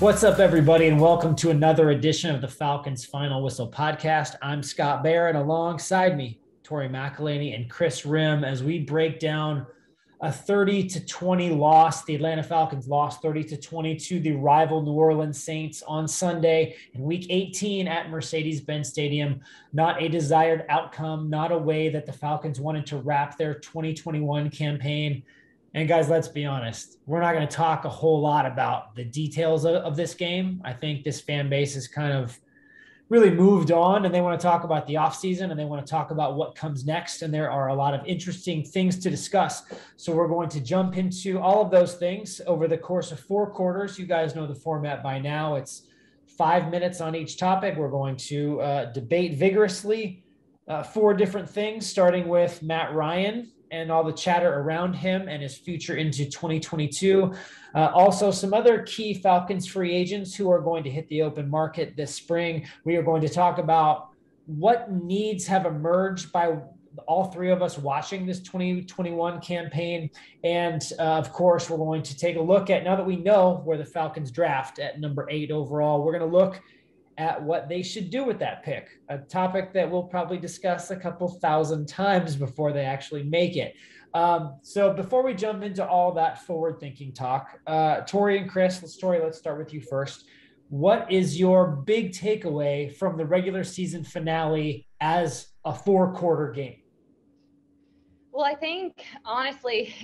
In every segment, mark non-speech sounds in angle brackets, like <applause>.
What's up, everybody, and welcome to another edition of the Falcons Final Whistle podcast. I'm Scott Bair, alongside me, Tori McElhaney and Kris Rhim, as we break down a 30 to 20 loss. The Atlanta Falcons lost 30 to 20 to the rival New Orleans Saints on Sunday in week 18 at Mercedes Benz Stadium. Not a desired outcome, not a way that the Falcons wanted to wrap their 2021 campaign. And guys, let's be honest, we're not going to talk a whole lot about the details of, of, this game. I think this fan base is kind of really moved on and they want to talk about the offseason and they want to talk about what comes next. And there are a lot of interesting things to discuss. So we're going to jump into all of those things over the course of four quarters. You guys know the format by now. It's five minutes on each topic. We're going to uh, debate vigorously uh, four different things, starting with Matt Ryan and all the chatter around him and his future into 2022. Uh, also, some other key Falcons free agents who are going to hit the open market this spring. We are going to talk about what needs have emerged by all three of us watching this 2021 campaign. And uh, of course, we're going to take a look at now that we know where the Falcons draft at number eight overall, we're going to look at what they should do with that pick, a topic that we'll probably discuss a couple thousand times before they actually make it. Um, so before we jump into all that forward thinking talk, uh, Tori and Kris, let's Tori, let's start with you first. What is your big takeaway from the regular season finale as a four quarter game? Well, I think honestly,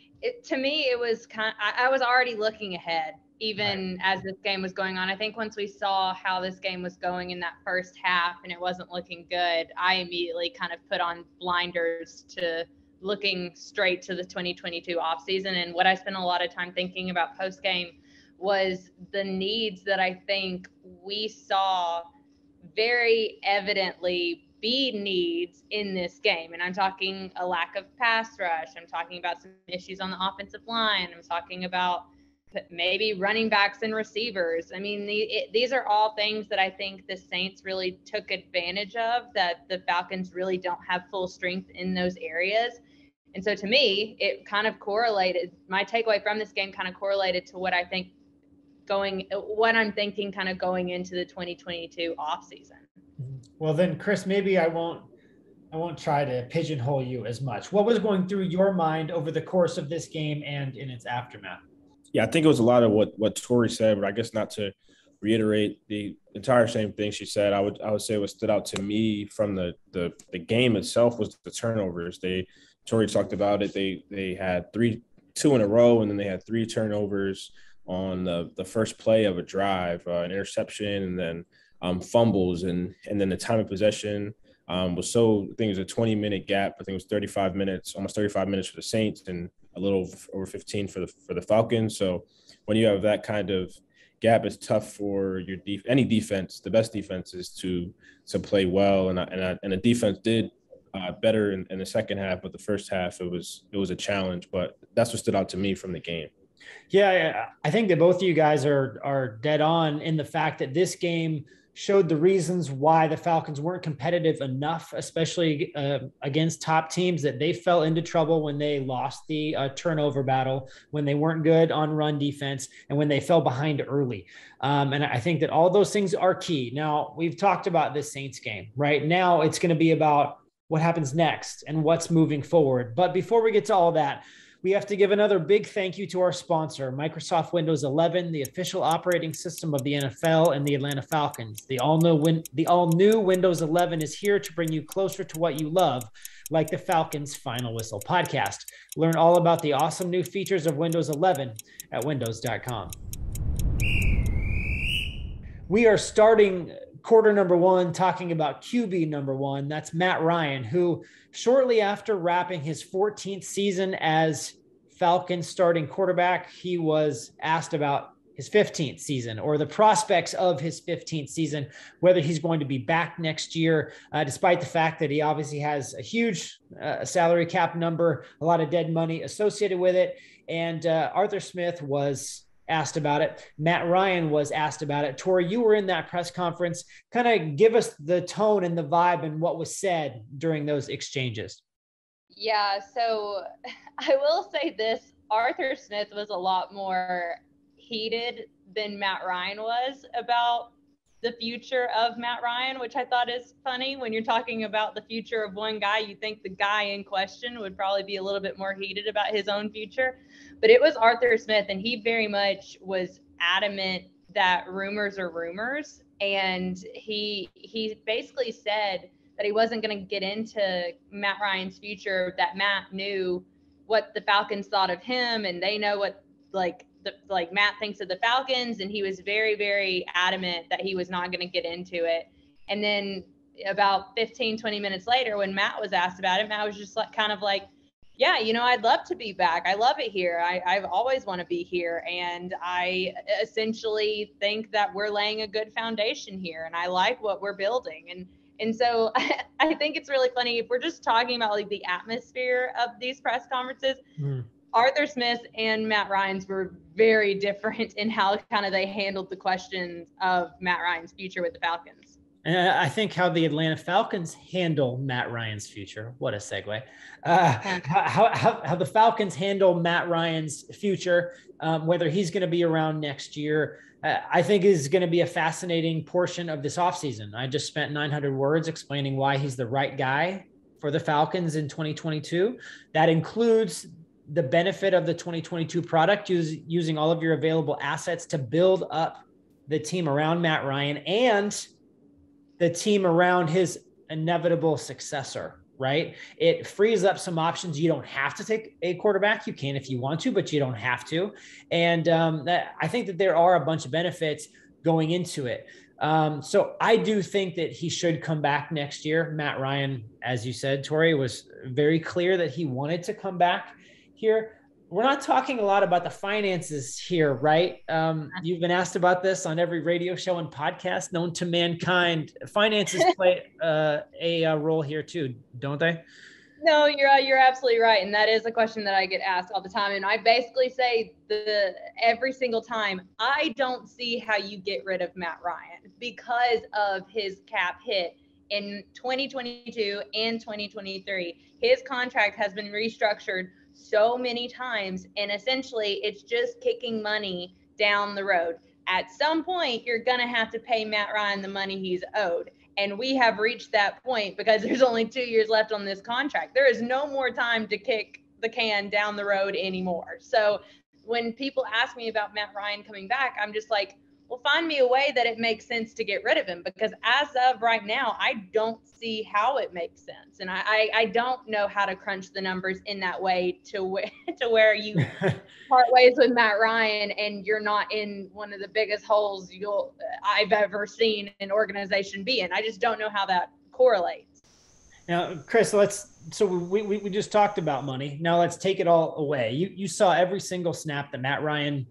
<laughs> it, to me, it was kind. Of, I, I was already looking ahead even right. as this game was going on. I think once we saw how this game was going in that first half and it wasn't looking good, I immediately kind of put on blinders to looking straight to the 2022 offseason. And what I spent a lot of time thinking about post game was the needs that I think we saw very evidently be needs in this game. And I'm talking a lack of pass rush. I'm talking about some issues on the offensive line. I'm talking about maybe running backs and receivers. I mean, the, it, these are all things that I think the Saints really took advantage of that the Falcons really don't have full strength in those areas. And so to me, it kind of correlated. My takeaway from this game kind of correlated to what I think going, what I'm thinking kind of going into the 2022 offseason. Mm-hmm. Well, then, Kris, maybe I won't. I won't try to pigeonhole you as much. What was going through your mind over the course of this game and in its aftermath? Yeah, I think it was a lot of what what Tori said, but I guess not to reiterate the entire same thing she said. I would I would say what stood out to me from the the the game itself was the turnovers. They Tori talked about it. They they had three two in a row, and then they had three turnovers on the the first play of a drive, uh, an interception, and then um, fumbles, and and then the time of possession um, was so. I think it was a 20 minute gap. I think it was 35 minutes, almost 35 minutes for the Saints, and a little over 15 for the for the Falcons. So when you have that kind of gap, it's tough for your def- any defense. The best defense is to to play well, and and and the defense did uh, better in, in the second half, but the first half it was it was a challenge. But that's what stood out to me from the game. Yeah, I think that both of you guys are are dead on in the fact that this game showed the reasons why the Falcons weren't competitive enough, especially uh, against top teams, that they fell into trouble when they lost the uh, turnover battle, when they weren't good on run defense, and when they fell behind early. Um, and I think that all those things are key. Now, we've talked about this Saints game. Right now, it's going to be about what happens next and what's moving forward. But before we get to all that, we have to give another big thank you to our sponsor, Microsoft Windows 11, the official operating system of the NFL and the Atlanta Falcons. The all new win- the all new Windows 11 is here to bring you closer to what you love, like the Falcons Final Whistle podcast. Learn all about the awesome new features of Windows 11 at windows.com. We are starting quarter number one talking about QB number one. That's Matt Ryan, who shortly after wrapping his 14th season as Falcons starting quarterback, he was asked about his 15th season or the prospects of his 15th season, whether he's going to be back next year, uh, despite the fact that he obviously has a huge uh, salary cap number, a lot of dead money associated with it. And uh, Arthur Smith was asked about it. Matt Ryan was asked about it. Tori, you were in that press conference. Kind of give us the tone and the vibe and what was said during those exchanges. Yeah, so <laughs> I will say this Arthur Smith was a lot more heated than Matt Ryan was about the future of Matt Ryan, which I thought is funny. When you're talking about the future of one guy, you think the guy in question would probably be a little bit more heated about his own future. But it was Arthur Smith, and he very much was adamant that rumors are rumors. And he he basically said that he wasn't going to get into Matt Ryan's future, that Matt knew what the Falcons thought of him and they know what like the, like Matt thinks of the Falcons, and he was very, very adamant that he was not going to get into it. And then about 15, 20 minutes later, when Matt was asked about it, Matt was just like, kind of like, yeah, you know, I'd love to be back. I love it here. I, I've always want to be here. And I essentially think that we're laying a good foundation here and I like what we're building. And and so <laughs> I think it's really funny if we're just talking about like the atmosphere of these press conferences. Mm. Arthur Smith and Matt Ryan's were very different in how kind of they handled the questions of Matt Ryan's future with the Falcons. And I think how the Atlanta Falcons handle Matt Ryan's future. What a segue. Uh, how, how, how, the Falcons handle Matt Ryan's future, um, whether he's going to be around next year, uh, I think is going to be a fascinating portion of this offseason. I just spent 900 words explaining why he's the right guy for the Falcons in 2022. That includes the benefit of the 2022 product use, using all of your available assets to build up the team around Matt Ryan and the team around his inevitable successor, right? It frees up some options. You don't have to take a quarterback. You can if you want to, but you don't have to. And um, that, I think that there are a bunch of benefits going into it. Um, so I do think that he should come back next year. Matt Ryan, as you said, Tori was very clear that he wanted to come back here we're not talking a lot about the finances here, right? Um, you've been asked about this on every radio show and podcast known to mankind. Finances <laughs> play uh, a, a, role here too, don't they? No, you're uh, you're absolutely right, and that is a question that I get asked all the time. And I basically say the every single time, I don't see how you get rid of Matt Ryan because of his cap hit in 2022 and 2023. His contract has been restructured so many times. And essentially, it's just kicking money down the road. At some point, you're going to have to pay Matt Ryan the money he's owed. And we have reached that point because <laughs> there's only two years left on this contract. There is no more time to kick the can down the road anymore. So when people ask me about Matt Ryan coming back, I'm just like, well, find me a way that it makes sense to get rid of him because as of right now, I don't see how it makes sense. And I, I, I don't know how to crunch the numbers in that way to, where, <laughs> to where you <laughs> part ways with Matt Ryan and you're not in one of the biggest holes you'll I've ever seen an organization be in. I just don't know how that correlates. Now, Kris, let's so we, we, we just talked about money. Now let's take it all away. You you saw every single snap that Matt Ryan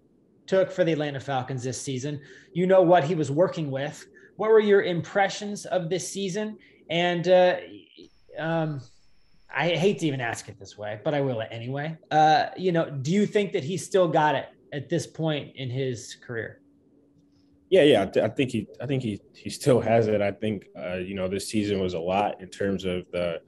took for the Atlanta Falcons this season. You know what he was working with. What were your impressions of this season? And uh, um, I hate to even ask it this way, but I will anyway. Uh, you know, do you think that he still got it at this point in his career? Yeah, yeah, I, th- I think he, I think he, he still has it. I think, uh, you know, this season was a lot in terms of the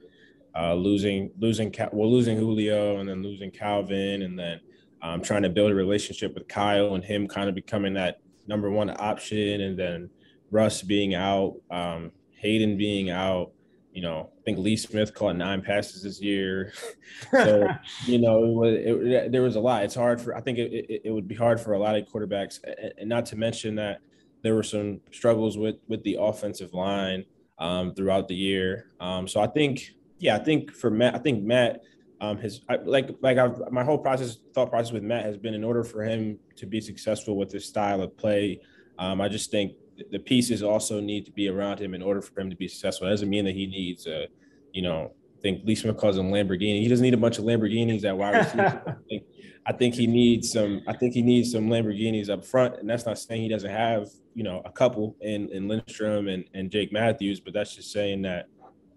uh, losing, losing, well, losing Julio and then losing Calvin, and then um, trying to build a relationship with Kyle and him kind of becoming that number one option, and then Russ being out, um, Hayden being out. You know, I think Lee Smith caught nine passes this year. <laughs> so <laughs> you know, it was, it, it, there was a lot. It's hard for. I think it, it, it would be hard for a lot of quarterbacks, and not to mention that there were some struggles with with the offensive line um, throughout the year. Um, so I think, yeah, I think for Matt, I think Matt um, his I, like like I've, my whole process thought process with Matt has been in order for him to be successful with his style of play. Um, I just think the pieces also need to be around him in order for him to be successful. It doesn't mean that he needs a, you know, I think Lee Smith calls him Lamborghini. He doesn't need a bunch of Lamborghinis at wide receiver. <laughs> I, think, I think he needs some. I think he needs some Lamborghinis up front, and that's not saying he doesn't have, you know, a couple in in Lindstrom and and Jake Matthews, but that's just saying that,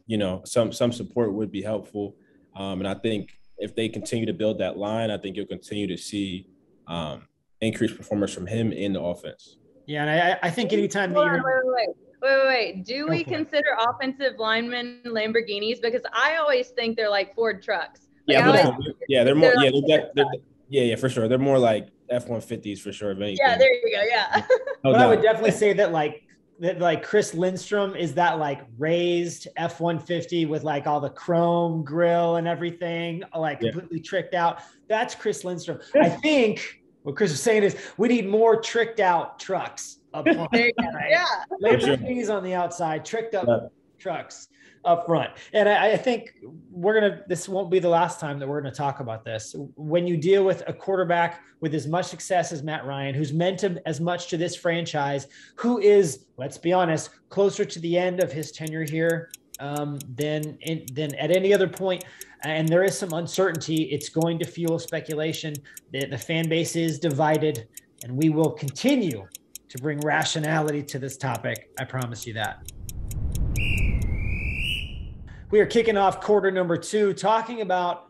you know, some some support would be helpful. Um, and I think if they continue to build that line, I think you'll continue to see um, increased performance from him in the offense. Yeah, and I, I think anytime that you're wait, wait, wait. Wait, wait, Do we consider it. offensive linemen Lamborghinis? Because I always think they're like Ford trucks. Like yeah, always, yeah, they're more. They're yeah, like they're, they're, yeah, yeah, for sure. They're more like F one fifties for sure. Of anything. Yeah, there you go. Yeah. but I would definitely say that like that like Chris Lindstrom is that like raised F one fifty with like all the chrome grill and everything, like yeah. completely tricked out. That's Chris Lindstrom. I think what Kris was saying is we need more tricked out trucks. Up <laughs> front, right? Yeah. Lamborghinis on the outside, tricked up yeah. trucks up front. And I, I, think we're gonna. This won't be the last time that we're gonna talk about this. When you deal with a quarterback with as much success as Matt Ryan, who's meant to, as much to this franchise, who is, let's be honest, closer to the end of his tenure here um, than in, than at any other point. And there is some uncertainty. It's going to fuel speculation. The, the fan base is divided, and we will continue to bring rationality to this topic. I promise you that. We are kicking off quarter number two, talking about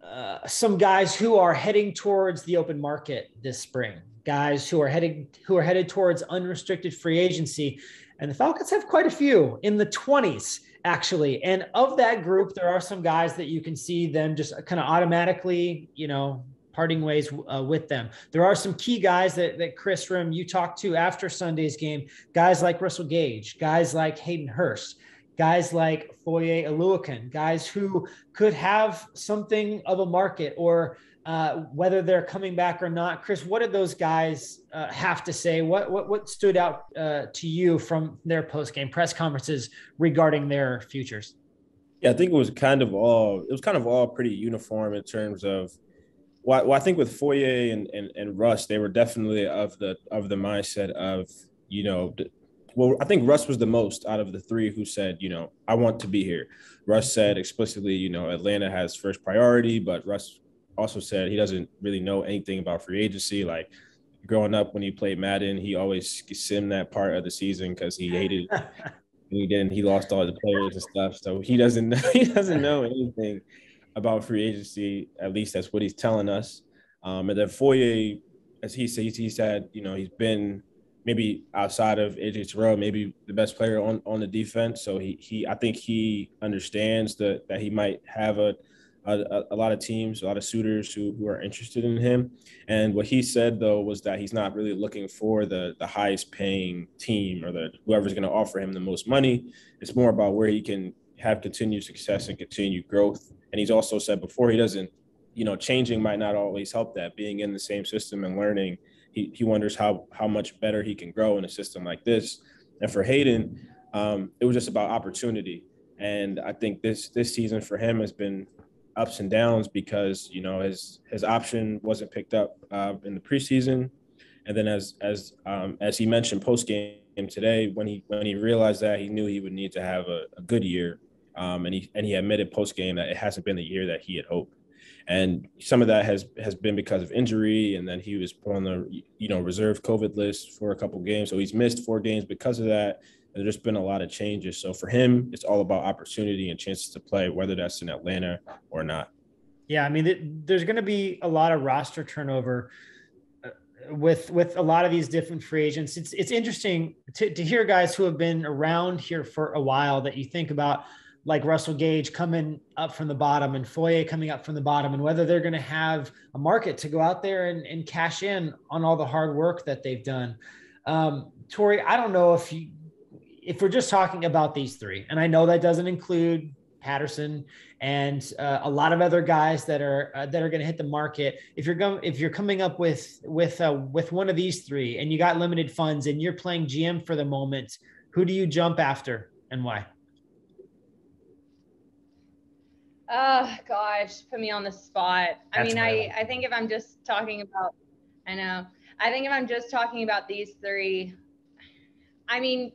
uh, some guys who are heading towards the open market this spring. Guys who are heading who are headed towards unrestricted free agency, and the Falcons have quite a few in the twenties actually. And of that group, there are some guys that you can see them just kind of automatically, you know, parting ways uh, with them. There are some key guys that, that Kris Rhim you talked to after Sunday's game, guys like Russell Gage, guys like Hayden Hurst, guys like Foye Oluokun, guys who could have something of a market or uh, whether they're coming back or not. Kris, what did those guys uh, have to say? What what, what stood out uh, to you from their post game press conferences regarding their futures? Yeah, I think it was kind of all it was kind of all pretty uniform in terms of. Well, well I think with Foye and, and and Russ, they were definitely of the of the mindset of you know well, I think Russ was the most out of the three who said, you know, I want to be here. Russ said explicitly, you know, Atlanta has first priority, but Russ also said he doesn't really know anything about free agency. Like growing up when he played Madden, he always simmed that part of the season because he hated <laughs> he didn't he lost all the players and stuff. So he doesn't know <laughs> he doesn't know anything about free agency. At least that's what he's telling us. Um, and then Foye, as he says, he said, you know, he's been maybe outside of AJ Terrell, maybe the best player on, on the defense. So he he I think he understands that that he might have a, a, a lot of teams, a lot of suitors who, who are interested in him. And what he said though was that he's not really looking for the the highest paying team or the whoever's going to offer him the most money. It's more about where he can have continued success and continued growth. And he's also said before he doesn't, you know, changing might not always help that. Being in the same system and learning he, he wonders how how much better he can grow in a system like this. And for Hayden, um, it was just about opportunity. And I think this this season for him has been ups and downs because you know his his option wasn't picked up uh, in the preseason, and then as as um, as he mentioned post game today, when he when he realized that he knew he would need to have a, a good year, um, and he and he admitted post game that it hasn't been the year that he had hoped and some of that has has been because of injury. And then he was put on the you know reserve covid list for a couple games. So he's missed four games because of that. And there's been a lot of changes. So for him it's all about opportunity and chances to play whether that's in atlanta or not. Yeah i mean there's going to be a lot of roster turnover uh, with with a lot of these different free agents. It's it's interesting to, to hear guys who have been around here for a while that you think about like Russell Gage coming up from the bottom and Foye coming up from the bottom, and whether they're going to have a market to go out there and, and, cash in on all the hard work that they've done. Um, Tori, I don't know if you, if we're just talking about these three, and I know that doesn't include Patterson and uh, a lot of other guys that are uh, that are going to hit the market. If you're going, if you're coming up with with uh, with one of these three, and you got limited funds, and you're playing GM for the moment, who do you jump after and why? Oh gosh, put me on the spot. That's I mean, I, I think if I'm just talking about, I know, I think if I'm just talking about these three, I mean,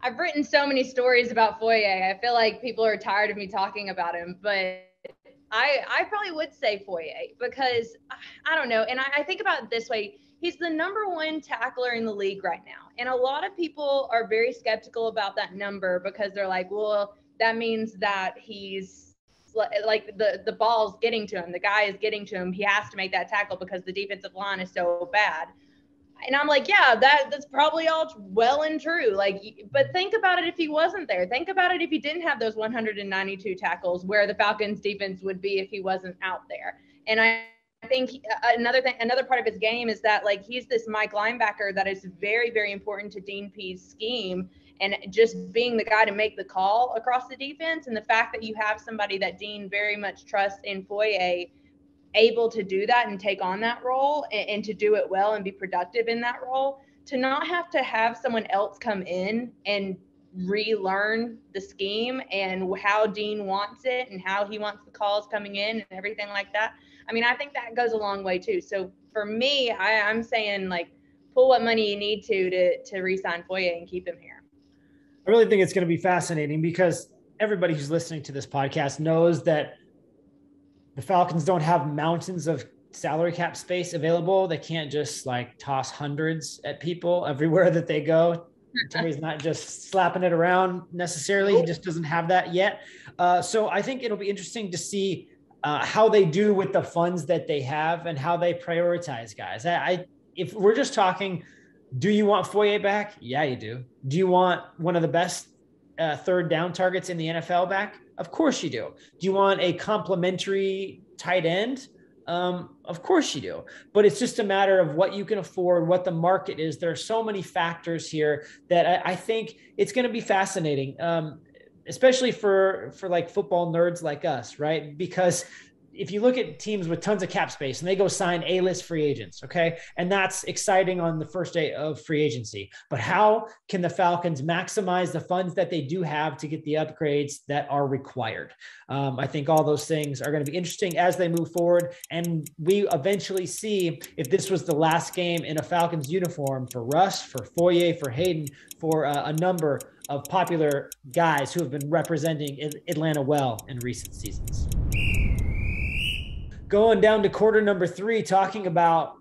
I've written so many stories about Foye. I feel like people are tired of me talking about him, but I I probably would say Foye because I don't know. And I, I think about it this way. He's the number one tackler in the league right now. And a lot of people are very skeptical about that number because they're like, well, that means that he's like the the ball's getting to him. The guy is getting to him. He has to make that tackle because the defensive line is so bad. And I'm like, yeah, that that's probably all well and true. Like, but think about it if he wasn't there. Think about it if he didn't have those 192 tackles, where the Falcons defense would be if he wasn't out there. And I think uh, another thing, another part of his game is that like he's this Mike linebacker that is very, very important to Dean Pees' scheme and just being the guy to make the call across the defense. And the fact that you have somebody that Dean very much trusts in Foye able to do that and take on that role and, and, to do it well and be productive in that role, to not have to have someone else come in and relearn the scheme and how Dean wants it and how he wants the calls coming in and everything like that. I mean, I think that goes a long way too. So for me, I, I'm saying like pull what money you need to to to resign Foye and keep him here. I really think it's going to be fascinating because everybody who's listening to this podcast knows that the Falcons don't have mountains of salary cap space available. They can't just like toss hundreds at people everywhere <laughs> that they go. Terry's not just slapping it around necessarily. He just doesn't have that yet. Uh, so I think it'll be interesting to see uh, how they do with the funds that they have and how they prioritize guys. I, I if we're just talking, do you want Foye back? Yeah, you do. Do you want one of the best uh, third down targets in the NFL back? Of course you do. Do you want a complementary tight end? Um, of course you do, but it's just a matter of what you can afford, what the market is. There are so many factors here that I, I think it's going to be fascinating, um, especially for for like football nerds like us, right? Because if you look at teams with tons of cap space and they go sign A-list free agents, okay, and that's exciting on the first day of free agency. But how can the Falcons maximize the funds that they do have to get the upgrades that are required? Um, I think all those things are going to be interesting as they move forward, and we eventually see if this was the last game in a Falcons uniform for Russ, for Foye, for Hayden, for uh, a number of popular guys who have been representing Atlanta well in recent seasons going down to quarter number three, talking about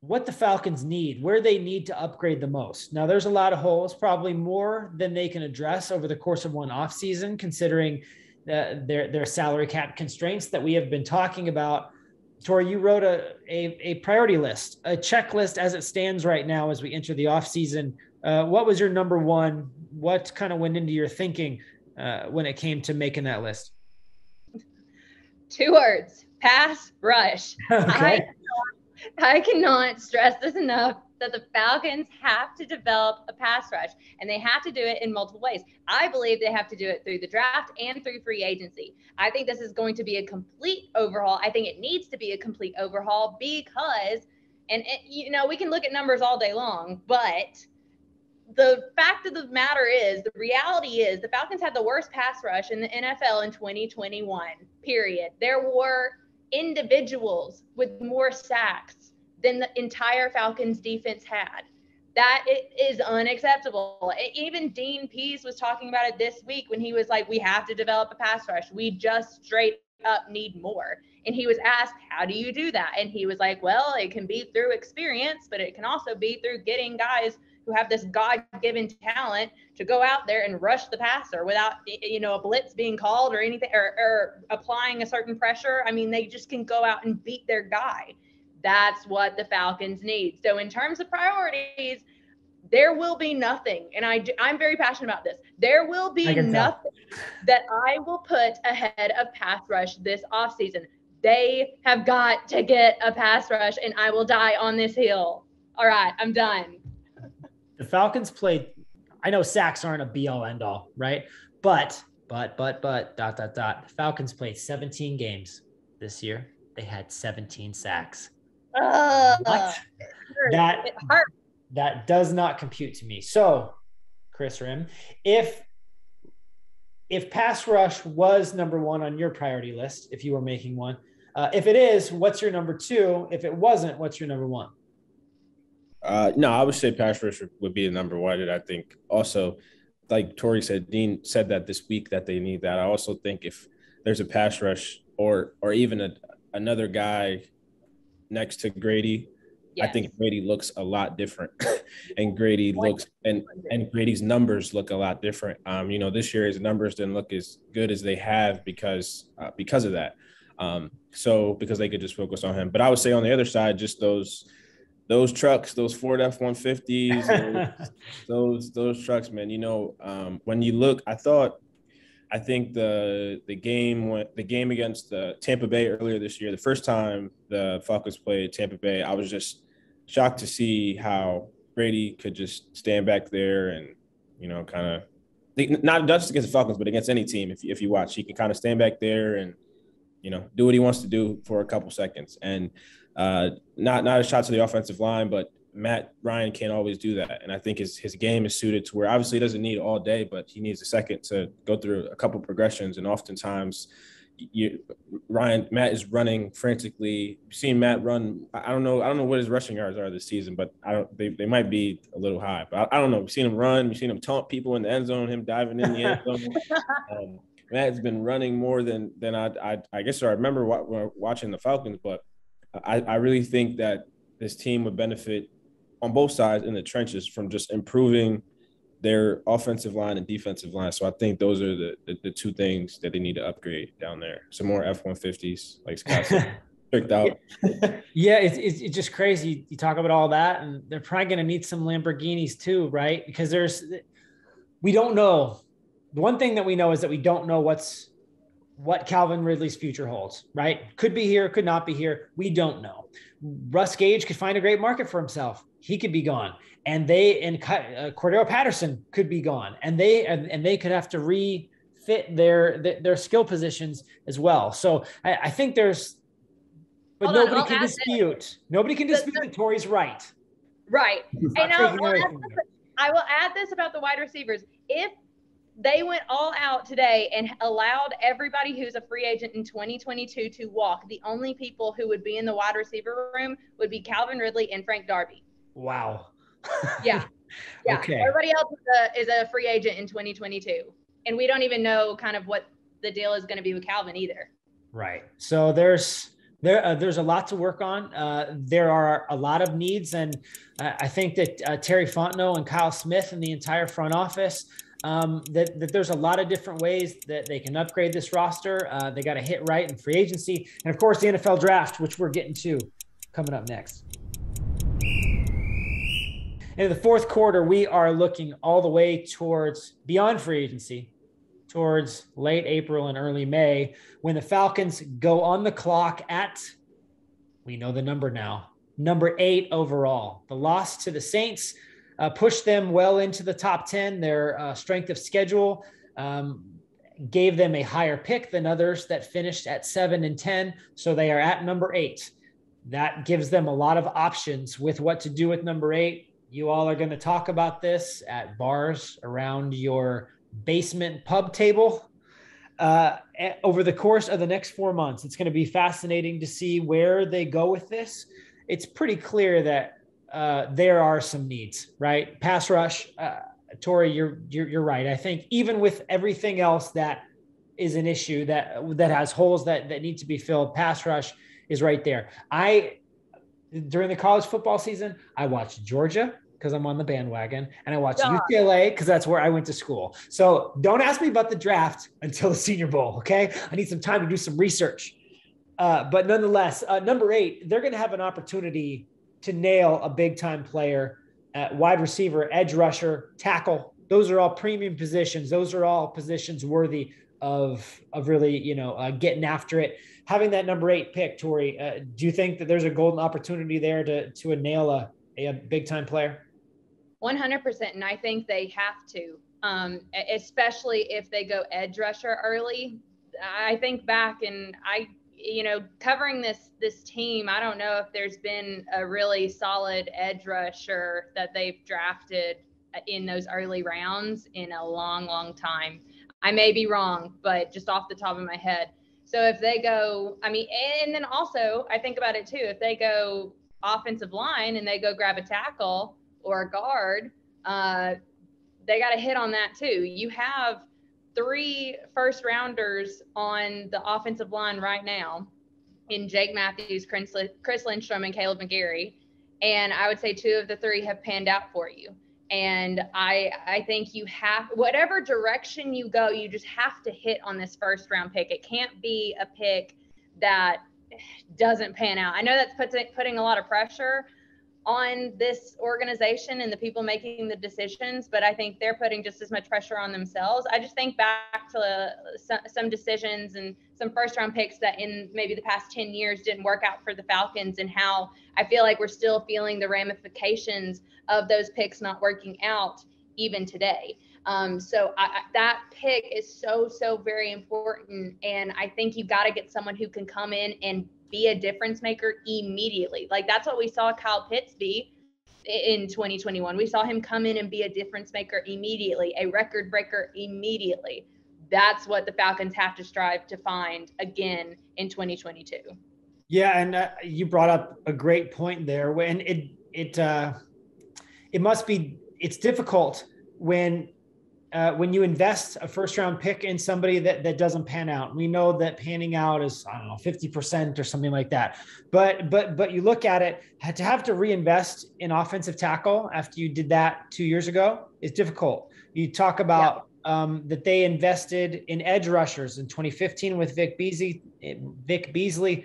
what the Falcons need, where they need to upgrade the most. Now, there's a lot of holes, probably more than they can address over the course of one offseason, considering uh, their their salary cap constraints that we have been talking about. Tori, you wrote a, a, a priority list, a checklist as it stands right now as we enter the offseason. Uh, what was your number one? What kind of went into your thinking uh, when it came to making that list? Two words pass rush. <laughs> Okay. I, cannot, I cannot stress this enough that the Falcons have to develop a pass rush and they have to do it in multiple ways. I believe they have to do it through the draft and through free agency. I think this is going to be a complete overhaul. I think it needs to be a complete overhaul because, and it, you know, we can look at numbers all day long, but the fact of the matter is, the reality is, the Falcons had the worst pass rush in the NFL in 2021. Period. There were individuals with more sacks than the entire Falcons defense had. That is unacceptable. Even Dean Pees was talking about it this week when he was like, "We have to develop a pass rush. We just straight up need more." And he was asked, "How do you do that?" And he was like, "Well, it can be through experience, but it can also be through getting guys who have this God-given talent to go out there and rush the passer without you know a blitz being called or anything or, or applying a certain pressure. I mean, they just can go out and beat their guy. That's what the Falcons need. So in terms of priorities, there will be nothing, and I I'm very passionate about this. There will be nothing that I will put ahead of pass rush this offseason. They have got to get a pass rush, and I will die on this hill. All right, I'm done the Falcons played. I know sacks aren't a be all end all, right? But but but but dot dot dot. The Falcons played 17 games this year. They had 17 sacks. Uh, what? That that does not compute to me. So, Kris Rhim, if if pass rush was number one on your priority list, if you were making one, uh, if it is, what's your number two? If it wasn't, what's your number one? Uh, no, I would say pass rush would be the number one. And I think also, like Tori said, Dean said that this week that they need that. I also think if there's a pass rush or or even a, another guy next to Grady. I think Grady looks a lot different, <laughs> and Grady looks and and Grady's numbers look a lot different. Um, you know, this year his numbers didn't look as good as they have because uh, because of that. Um, so because they could just focus on him. But I would say on the other side, just those those trucks, those Ford F one fifties, those those trucks, man. You know, um, when you look, I thought I think the the game went the game against the Tampa Bay earlier this year, the first time the Falcons played Tampa Bay, I was just shocked to see how Brady could just stand back there and you know kind of not just against the Falcons, but against any team. If if you watch, he can kind of stand back there and you know do what he wants to do for a couple seconds. And uh, not not a shot to the offensive line, but Matt Ryan can't always do that. And I think his his game is suited to where obviously he doesn't need all day, but he needs a second to go through a couple progressions. And oftentimes, you Ryan Matt is running frantically. You've seen Matt run. I don't know. I don't know what his rushing yards are this season, but I don't. They, they might be a little high. But I, I don't know. We've seen him run. We've seen him taunt people in the end zone. Him diving in the end <laughs> zone. um, Matt's been running more than than I I, I guess I remember watching the Falcons, but I, I really think that this team would benefit on both sides in the trenches from just improving their offensive line and defensive line. So I think those are the, the, the two things that they need to upgrade down there. Some more F one fifties, like Scott said, <laughs> tricked out. <laughs> yeah, it's, it's, it's just crazy. You talk about all that, and they're probably going to need some Lamborghinis too, right? Because there's we don't know. The one thing that we know is that we don't know what's what Calvin Ridley's future holds, right? Could be here, could not be here. We don't know. Russ Gage could find a great market for himself. He could be gone, and they and uh, Cordarrelle Patterson could be gone, and they and, and they could have to refit their, their their skill positions as well. So I, I think there's, but Hold nobody on, can dispute. Nobody can dispute that Tori's right. Right, and I'll, I will add this about the wide receivers. If they went all out today and allowed everybody who's a free agent in 2022 to walk. The only people who would be in the wide receiver room would be Calvin Ridley and Frank Darby. Wow. <laughs> yeah. <laughs> Yeah. Okay. Everybody else is a, is a free agent in 2022. And we don't even know kind of what the deal is going to be with Calvin either. Right. So there's there uh, there's a lot to work on. Uh, there are a lot of needs, and uh, I think that uh, Terry Fontenot and Kyle Smith and the entire front office um, that, that there's a lot of different ways that they can upgrade this roster. Uh, they got to hit right in free agency. And of course, the NFL draft, which we're getting to coming up next. In the fourth quarter, we are looking all the way towards beyond free agency, towards late April and early May, when the Falcons go on the clock at, we know the number now, number eight overall. The loss to the Saints uh, pushed them well into the top 10. Their uh, strength of schedule um, gave them a higher pick than others that finished at seven and 10. So they are at number eight. That gives them a lot of options with what to do with number eight. You all are going to talk about this at bars around your basement pub table uh, over the course of the next four months. It's going to be fascinating to see where they go with this. It's pretty clear that uh, there are some needs, right? Pass rush, uh, Tori, you're, you're you're right. I think even with everything else that is an issue that that has holes that that need to be filled, pass rush is right there. I during the college football season, I watched Georgia because I'm on the bandwagon, and I watched UCLA because that's where I went to school. So don't ask me about the draft until the Senior Bowl, okay? I need some time to do some research. Uh, but nonetheless, uh, number eight, they're going to have an opportunity to nail a big time player at wide receiver, edge rusher, tackle. Those are all premium positions. Those are all positions worthy of of really you know uh, getting after it. Having that number eight pick, Tori, uh, do you think that there's a golden opportunity there to to nail a, a big time player? 100%, and I think they have to, um, especially if they go edge rusher early. I think back and I you know, covering this this team, I don't know if there's been a really solid edge rusher that they've drafted in those early rounds in a long, long time. I may be wrong, but just off the top of my head. So if they go, I mean, and then also I think about it too. If they go offensive line and they go grab a tackle or a guard, uh, they got to hit on that too. You have three first rounders on the offensive line right now in Jake Matthews, Chris Lindstrom, and Kaleb McGary. And I would say two of the three have panned out for you. And I I think you have whatever direction you go, you just have to hit on this first round pick. It can't be a pick that doesn't pan out. I know that's putting putting a lot of pressure, on this organization and the people making the decisions, but I think they're putting just as much pressure on themselves. I just think back to some, some decisions and some first round picks that in maybe the past 10 years didn't work out for the Falcons and how I feel like we're still feeling the ramifications of those picks not working out even today. Um, so I, I, that pick is so, so very important. And I think you've got to get someone who can come in and be a difference maker immediately. Like that's what we saw Kyle Pitts be in 2021. We saw him come in and be a difference maker immediately, a record breaker immediately. That's what the Falcons have to strive to find again in 2022. Yeah, and uh, you brought up a great point there. When it it uh, it must be it's difficult when uh, when you invest a first round pick in somebody that, that doesn't pan out, we know that panning out is, I don't know, 50% or something like that. But, but, but you look at it to have to reinvest in offensive tackle after you did that two years ago is difficult. You talk about yeah. um, that they invested in edge rushers in 2015 with Vic Beasley, Vic Beasley,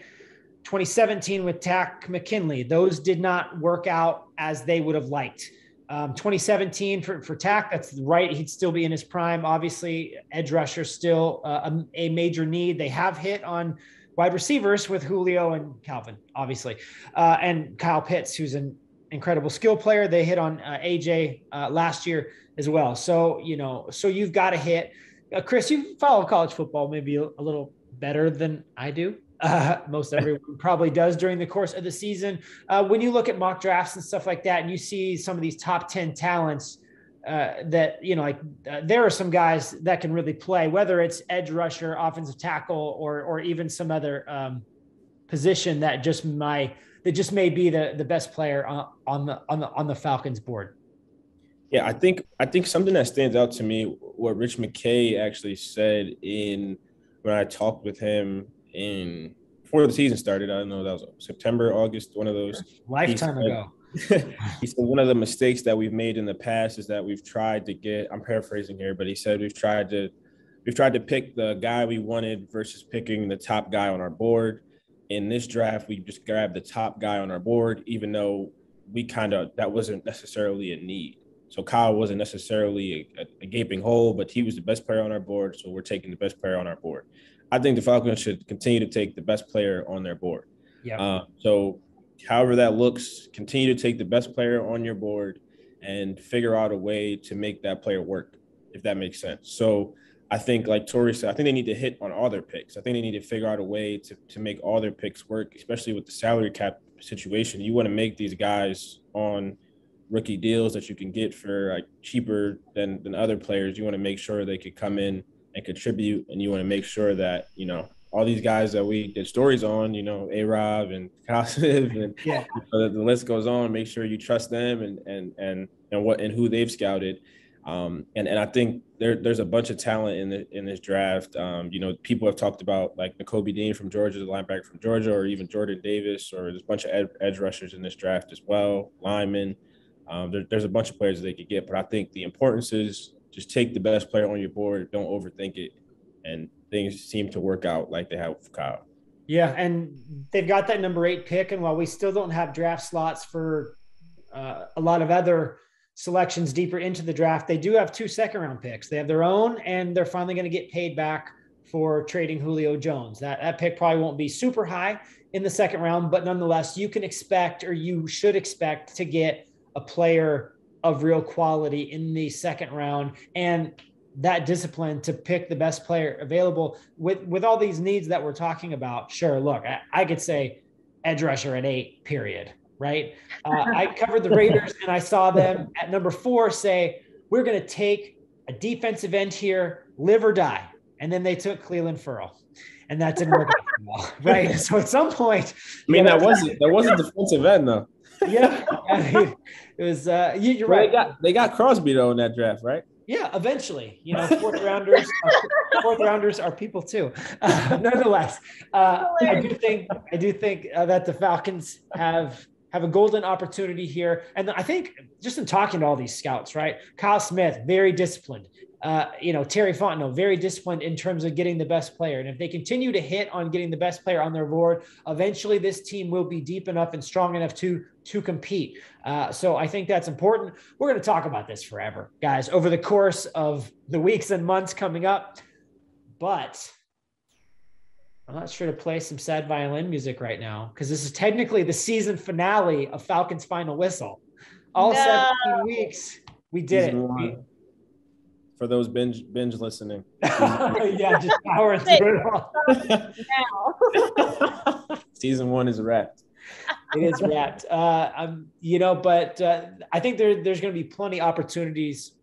2017 with Takk McKinley. Those did not work out as they would have liked. Um, 2017 for, for Takk, that's right. He'd still be in his prime. Obviously, edge rusher still uh, a, a, major need. They have hit on wide receivers with Julio and Calvin, obviously, uh, and Kyle Pitts, who's an incredible skill player. They hit on uh, AJ uh, last year as well. So you know, so you've got to hit. Uh, Kris, you follow college football maybe a little better than I do uh, <laughs> most everyone probably does during the course of the season. Uh, when you look at mock drafts and stuff like that, and you see some of these top 10 talents uh, that, you know, like uh, there are some guys that can really play, whether it's edge rusher, offensive tackle, or, or even some other um, position that just my, that just may be the, the best player on, on the, on the, on the Falcons board. Yeah, I think I think something that stands out to me, what Rich McKay actually said in when I talked with him in before the season started. I don't know that was September, August, one of those. Lifetime ago. <laughs> he said one of the mistakes that we've made in the past is that we've tried to get. I'm paraphrasing here, but he said we've tried to we've tried to pick the guy we wanted versus picking the top guy on our board. In this draft, we just grabbed the top guy on our board, even though we kind of that wasn't necessarily a need. So Kyle wasn't necessarily a, a, gaping hole, but he was the best player on our board. So we're taking the best player on our board. I think the Falcons should continue to take the best player on their board. Yeah. Uh, so, however that looks, continue to take the best player on your board and figure out a way to make that player work, if that makes sense. So, I think, like Tori said, I think they need to hit on all their picks. I think they need to figure out a way to, to make all their picks work, especially with the salary cap situation. You want to make these guys on rookie deals that you can get for like cheaper than, than other players. You want to make sure they could come in and contribute. And you want to make sure that, you know, all these guys that we did stories on, you know, A Rob and <laughs> Kosif and yeah. You know, the list goes on. Make sure you trust them and and and and what and who they've scouted. Um, and and I think there there's a bunch of talent in the in this draft. Um, you know, people have talked about like Nakobe Dean from Georgia, the linebacker from Georgia, or even Jordan Davis, or there's a bunch of ed, edge rushers in this draft as well, linemen. Um, there, there's a bunch of players that they could get, but I think the importance is just take the best player on your board. Don't overthink it, and things seem to work out like they have with Kyle. Yeah, and they've got that number eight pick, and while we still don't have draft slots for uh, a lot of other selections deeper into the draft, they do have two second round picks. They have their own, and they're finally going to get paid back for trading Julio Jones. That that pick probably won't be super high in the second round, but nonetheless, you can expect or you should expect to get a player of real quality in the second round. And that discipline to pick the best player available with with all these needs that we're talking about sure look i, I could say edge rusher at eight period right? Uh, i <laughs> covered the raiders and i saw them at number four say we're going to take a defensive end here live or die. And then they took clelin ferrell and that didn't work out well, <laughs> right? So at some point i mean that wasn't that wasn't defensive end though yeah, it was. Uh, you, are well, right. They got they got Crosby though in that draft, right? Yeah, eventually, you know, fourth rounders, are, <laughs> fourth rounders are people too. Uh, <laughs> nonetheless, uh, I do think I do think uh, that the Falcons have have a golden opportunity here, and I think just in talking to all these scouts, right? Kyle Smith, very disciplined, uh, you know, Terry Fontenot, very disciplined in terms of getting the best player. And if they continue to hit on getting the best player on their board, eventually this team will be deep enough and strong enough to to compete. Uh, so I think that's important. We're going to talk about this forever, guys, over the course of the weeks and months coming up. But I'm not sure to play some sad violin music right now because this is technically the season finale of Falcons Final Whistle. All no. 17 weeks, we did season it. We, for those binge binge listening. <laughs> yeah, just power <laughs> through it all. <laughs> Season one is wrapped. It is wrapped. Uh, I'm, you know, but uh, I think there, there's going to be plenty of opportunities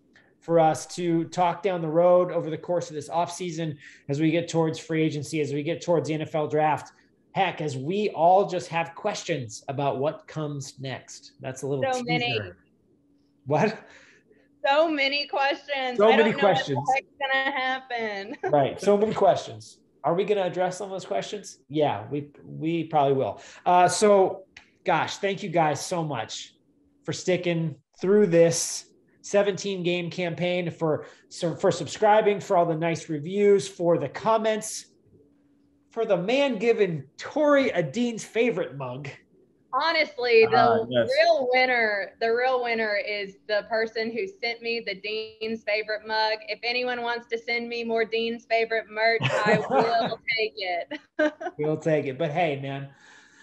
for us to talk down the road over the course of this offseason as we get towards free agency, as we get towards the NFL draft. Heck, as we all just have questions about what comes next. That's a little so teaser. many. What? So many questions. So many questions. What's gonna happen? <laughs> right. So many questions. Are we going to address some of those questions? Yeah, we we probably will. Uh, so, gosh, thank you guys so much for sticking through this 17 game campaign for for subscribing for all the nice reviews for the comments for the man given Tori Adin's favorite mug honestly the uh, yes. real winner the real winner is the person who sent me the dean's favorite mug. If anyone wants to send me more dean's favorite merch i <laughs> will take it. <laughs> We'll take it. But hey man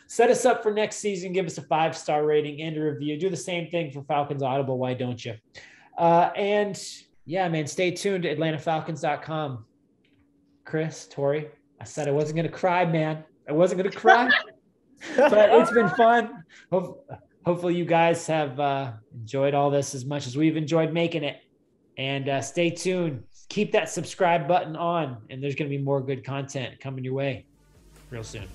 set us up for next season. Give us a five star rating and a review. Do the same thing for falcons audible. Why don't you? Uh, and yeah man stay tuned to atlantafalcons.com Kris tori i said i wasn't going to cry man. I wasn't going to cry <laughs> but it's been fun. hopefully, you guys have uh, enjoyed all this as much as we've enjoyed making it. And uh, stay tuned. Keep that subscribe button on, and there's going to be more good content coming your way real soon.